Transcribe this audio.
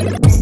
You